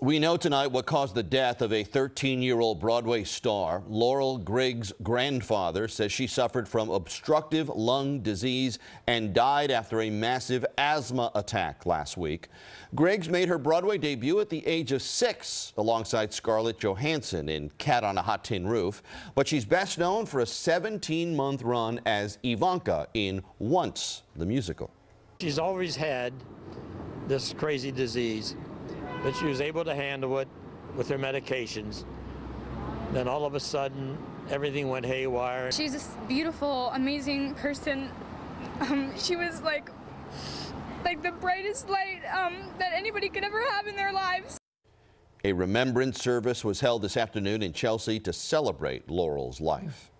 We know tonight what caused the death of a 13-year-old Broadway star. Laurel Griggs' grandfather says she suffered from obstructive lung disease and died after a massive asthma attack last week. Griggs made her Broadway debut at the age of six alongside Scarlett Johansson in Cat on a Hot Tin Roof, but she's best known for a 17-month run as Ivanka in Once, the musical. She's always had this crazy disease but she was able to handle it with her medications. Then all of a sudden, everything went haywire. She's a beautiful, amazing person. Um, she was like, like the brightest light um, that anybody could ever have in their lives. A remembrance service was held this afternoon in Chelsea to celebrate Laurel's life.